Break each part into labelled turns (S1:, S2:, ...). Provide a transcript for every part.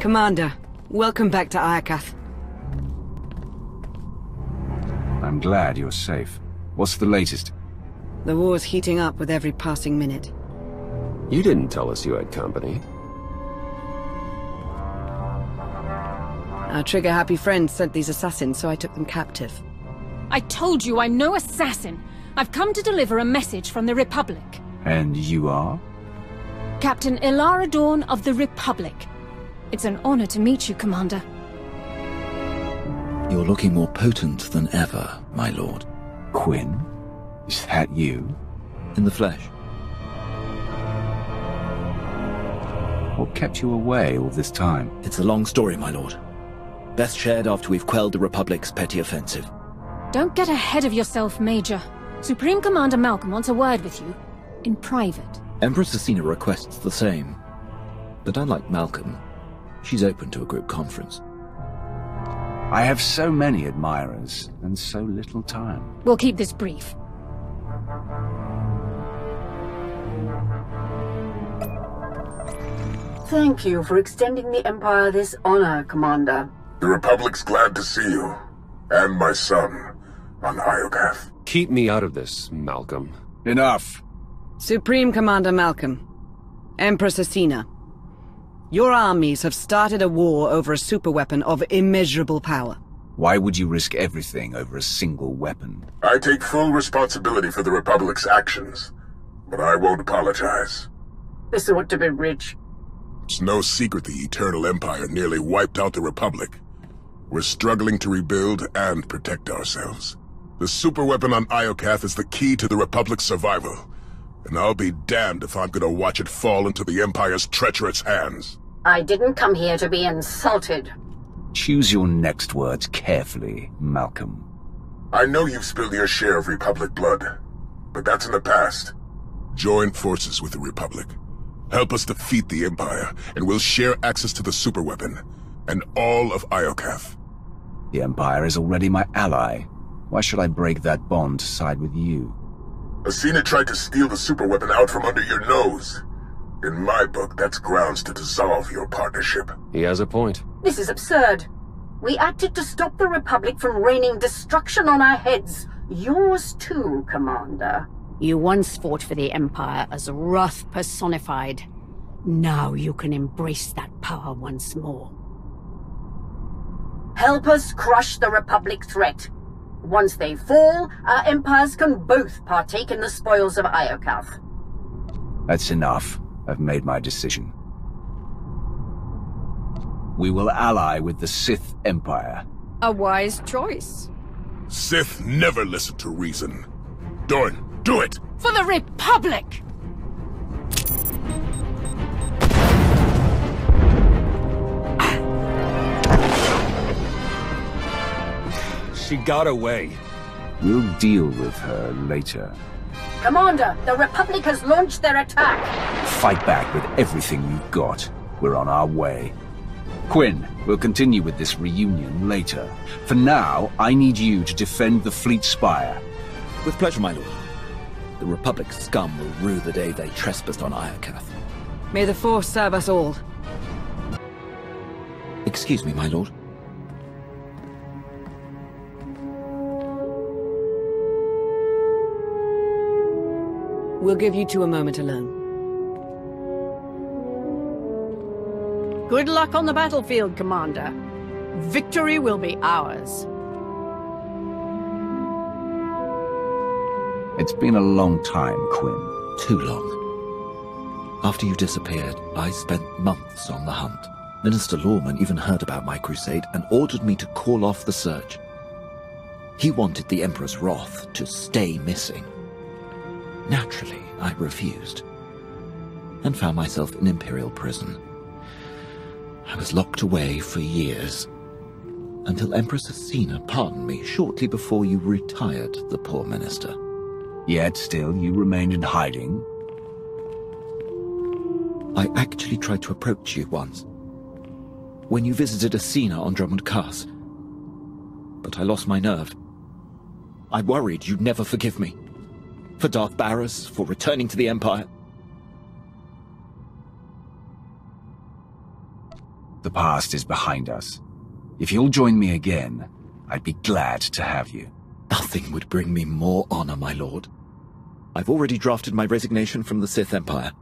S1: Commander, welcome back to Iokath.
S2: I'm glad you're safe. What's the latest?
S1: The war's heating up with every passing minute.
S3: You didn't tell us you had company.
S1: Our trigger-happy friends sent these assassins, so I took them captive.
S4: I told you I'm no assassin. I've come to deliver a message from the Republic.
S2: And you are?
S4: Captain Elara Dorn of the Republic. It's an honor to meet you, Commander.
S5: You're looking more potent than ever, my lord.
S2: Quinn? Is that you?
S5: In the flesh.
S2: What kept you away all this time?
S5: It's a long story, my lord. Best shared after we've quelled the Republic's petty offensive.
S4: Don't get ahead of yourself, Major. Supreme Commander Malcolm wants a word with you. In private.
S5: Empress Acina requests the same. But unlike Malcolm, she's open to a group conference.
S2: I have so many admirers, and so little time.
S4: We'll keep this brief.
S6: Thank you for extending the Empire this honor, Commander.
S7: The Republic's glad to see you. And my son, on Iokath.
S3: Keep me out of this, Malcolm.
S2: Enough.
S1: Supreme Commander Malcolm. Empress Acina. Your armies have started a war over a superweapon of immeasurable power.
S2: Why would you risk everything over a single weapon?
S7: I take full responsibility for the Republic's actions, but I won't apologize.
S6: This ought to be rich.
S7: It's no secret the Eternal Empire nearly wiped out the Republic. We're struggling to rebuild and protect ourselves. The superweapon on Iokath is the key to the Republic's survival, and I'll be damned if I'm gonna watch it fall into the Empire's treacherous hands.
S6: I didn't come here to be insulted.
S2: Choose your next words carefully, Malcolm.
S7: I know you've spilled your share of Republic blood, but that's in the past. Join forces with the Republic. Help us defeat the Empire, and we'll share access to the superweapon, and all of Iokath.
S2: The Empire is already my ally. Why should I break that bond to side with you?
S7: Acina tried to steal the superweapon out from under your nose. In my book, that's grounds to dissolve your partnership.
S3: He has a point.
S6: This is absurd. We acted to stop the Republic from raining destruction on our heads. Yours too, Commander.
S8: You once fought for the Empire as wrath personified. Now you can embrace that power once more.
S6: Help us crush the Republic threat. Once they fall, our empires can both partake in the spoils of Iokath.
S2: That's enough. I've made my decision. We will ally with the Sith Empire.
S9: A wise choice.
S7: Sith never listen to reason. Dorn, do it!
S4: For the Republic!
S3: She got away.
S2: We'll deal with her later.
S6: Commander, the Republic has launched their attack.
S2: Fight back with everything you've got. We're on our way. Quinn, we'll continue with this reunion later. For now, I need you to defend the Fleet Spire.
S5: With pleasure, my lord. The Republic's scum will rue the day they trespassed on Iokath.
S1: May the Force serve us all.
S5: Excuse me, my lord.
S1: We'll give you two a moment alone.
S9: Good luck on the battlefield, Commander. Victory will be ours.
S2: It's been a long time, Quinn.
S5: Too long. After you disappeared, I spent months on the hunt. Minister Lorman even heard about my crusade and ordered me to call off the search. He wanted the Emperor's wrath to stay missing. Naturally, I refused and found myself in Imperial prison. I was locked away for years until Empress Acina pardoned me shortly before you retired the poor minister.
S2: Yet still you remained in hiding.
S5: I actually tried to approach you once. When you visited Acina on Dromund Kaas. But I lost my nerve. I worried you'd never forgive me. For Darth Baras, for returning to the Empire.
S2: The past is behind us. If you'll join me again, I'd be glad to have you.
S5: Nothing would bring me more honor, my lord. I've already drafted my resignation from the Sith Empire.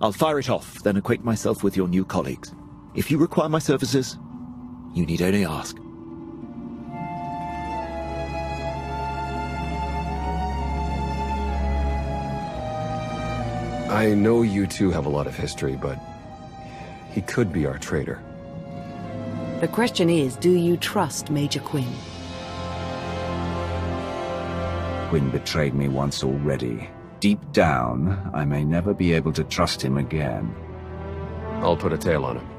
S5: I'll fire it off, then acquaint myself with your new colleagues. If you require my services, you need only ask.
S3: I know you two have a lot of history, but he could be our traitor.
S1: The question is, do you trust Major Quinn?
S2: Quinn betrayed me once already. Deep down, I may never be able to trust him again.
S3: I'll put a tail on him.